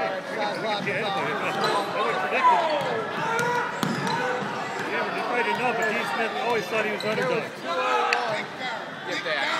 Yeah, but just played enough, but he Smith always thought he was underdog. Get that.